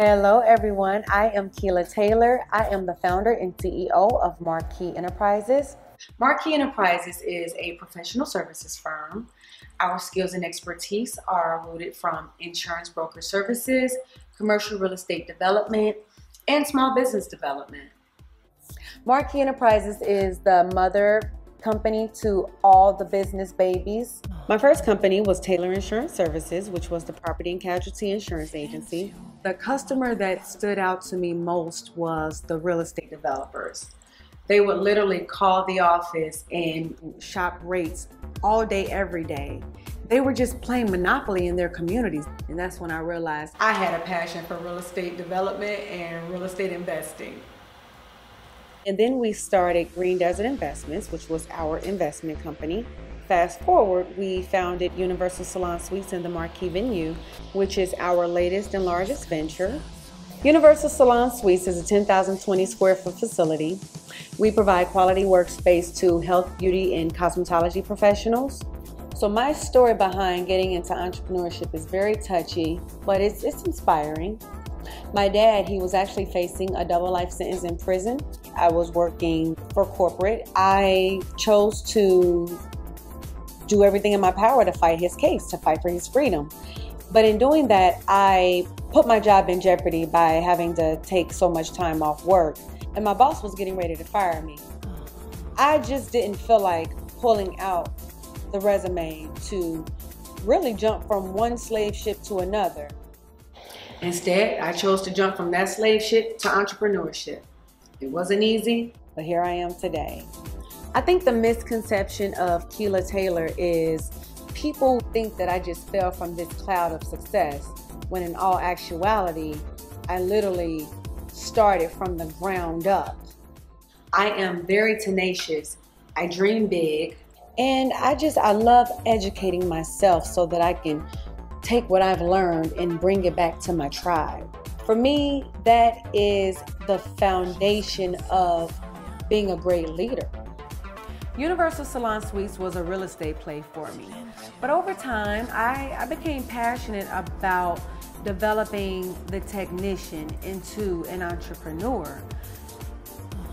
Hello, everyone. I am Kela Taylor. I am the founder and CEO of Marquee Enterprises. Marquee Enterprises is a professional services firm. Our skills and expertise are rooted from insurance broker services, commercial real estate development, and small business development. Marquee Enterprises is the mother company to all the business babies. My first company was Taylor Insurance Services, which was the property and casualty insurance agency. The customer that stood out to me most was the real estate developers. They would literally call the office and shop rates all day, every day. They were just playing Monopoly in their communities. And that's when I realized I had a passion for real estate development and real estate investing. And then we started Green Desert Investments, which was our investment company. Fast forward, we founded Universal Salon Suites in the Marquee Venue, which is our latest and largest venture. Universal Salon Suites is a 10,020 square foot facility. We provide quality workspace to health, beauty, and cosmetology professionals. So my story behind getting into entrepreneurship is very touchy, but it's, it's inspiring. My dad, he was actually facing a double life sentence in prison. I was working for corporate. I chose to do everything in my power to fight his case, to fight for his freedom. But in doing that, I put my job in jeopardy by having to take so much time off work. And my boss was getting ready to fire me. I just didn't feel like pulling out the resume to really jump from one slave ship to another. Instead, I chose to jump from that slave ship to entrepreneurship. It wasn't easy, but here I am today. I think the misconception of Kela Taylor is people think that I just fell from this cloud of success when in all actuality, I literally started from the ground up. I am very tenacious. I dream big. And I just, I love educating myself so that I can take what I've learned and bring it back to my tribe. For me, that is the foundation of being a great leader. Universal Salon Suites was a real estate play for me. But over time, I, I became passionate about developing the technician into an entrepreneur.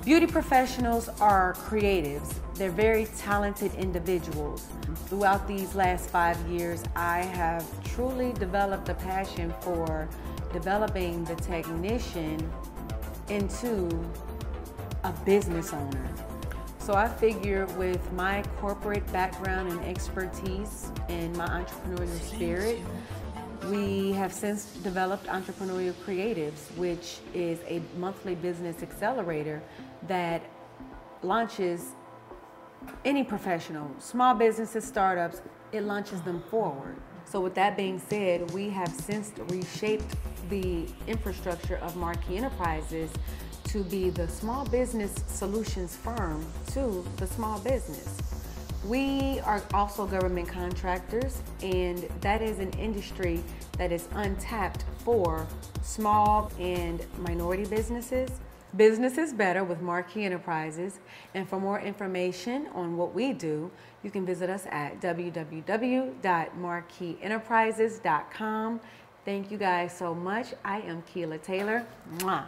Beauty professionals are creatives. They're very talented individuals. Throughout these last five years, I have truly developed a passion for developing the technician into a business owner. So I figure with my corporate background and expertise and my entrepreneurial spirit, we have since developed Entrepreneurial Creatives, which is a monthly business accelerator that launches any professional, small businesses, startups, it launches them forward. So with that being said, we have since reshaped the infrastructure of Marquee Enterprises to be the small business solutions firm to the small business. We are also government contractors, and that is an industry that is untapped for small and minority businesses. Business is better with Marquee Enterprises, and for more information on what we do, you can visit us at www.marqueeenterprises.com. Thank you guys so much. I am Kela Taylor. Mwah.